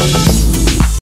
Bye.